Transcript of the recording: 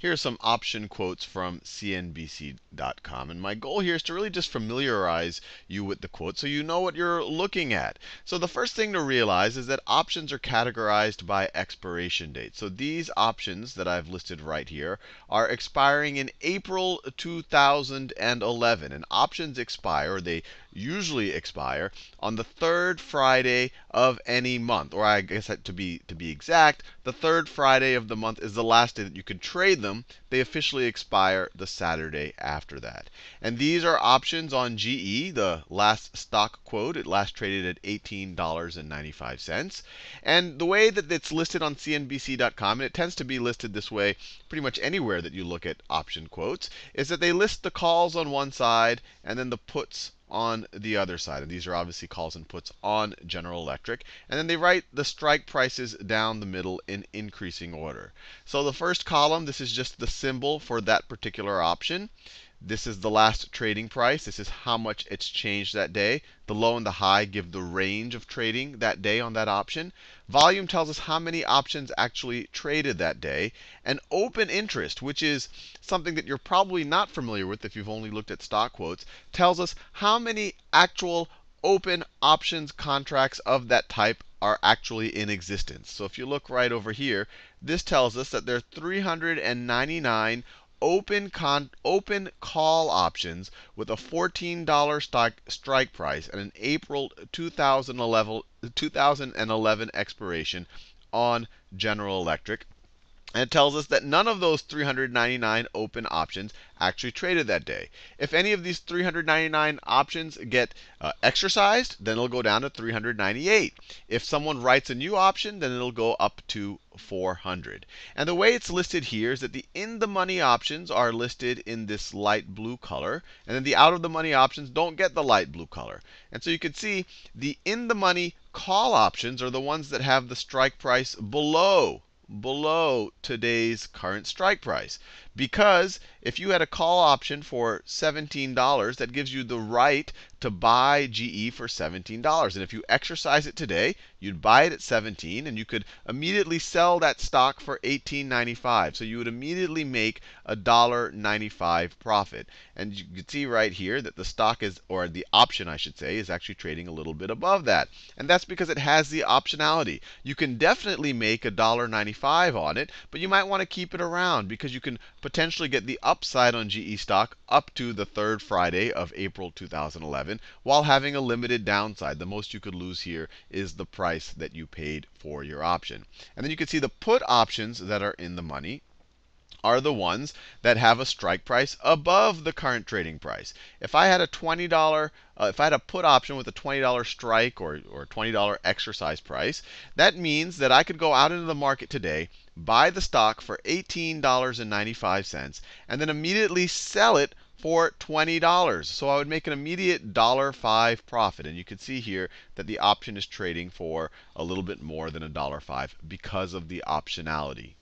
here are some option quotes from CNBC.com. And my goal here is to really just familiarize you with the quotes so you know what you're looking at. So the first thing to realize is that options are categorized by expiration date. So these options that I've listed right here are expiring in April 2011. And options expire, or they usually expire on the third Friday of any month, or I guess to be to be exact, the third Friday of the month is the last day that you could trade them. They officially expire the Saturday after that. And these are options on GE, the last stock quote. It last traded at $18.95. And the way that it's listed on CNBC.com, and it tends to be listed this way pretty much anywhere that you look at option quotes, is that they list the calls on one side and then the puts on the other side. And these are obviously calls and puts on General Electric. And then they write the strike prices down the middle in increasing order. So the first column, this is just the symbol for that particular option. This is the last trading price. This is how much it's changed that day. The low and the high give the range of trading that day on that option. Volume tells us how many options actually traded that day. And open interest, which is something that you're probably not familiar with if you've only looked at stock quotes, tells us how many actual open options contracts of that type are actually in existence. So if you look right over here, this tells us that there are 399 open con, open call options with a $14 stock strike price and an April 2011, 2011 expiration on General Electric. And it tells us that none of those 399 open options actually traded that day. If any of these 399 options get uh, exercised, then it'll go down to 398. If someone writes a new option, then it'll go up to 400. And the way it's listed here is that the in the money options are listed in this light blue color, and then the out of the money options don't get the light blue color. And so you can see the in the money call options are the ones that have the strike price below below today's current strike price. Because if you had a call option for $17, that gives you the right to buy GE for $17. And if you exercise it today, you'd buy it at 17 and you could immediately sell that stock for 18.95. So you would immediately make a $1.95 profit. And you can see right here that the stock is, or the option I should say, is actually trading a little bit above that. And that's because it has the optionality. You can definitely make a $1.95 on it, but you might want to keep it around because you can potentially get the upside on GE stock up to the third Friday of April 2011 while having a limited downside. The most you could lose here is the price that you paid for your option. And then you can see the put options that are in the money are the ones that have a strike price above the current trading price. If I had a $20, uh, if I had a put option with a $20 strike or, or $20 exercise price, that means that I could go out into the market today, buy the stock for $18.95, and then immediately sell it for $20. So I would make an immediate $1.05 profit. And you can see here that the option is trading for a little bit more than $1.05 because of the optionality.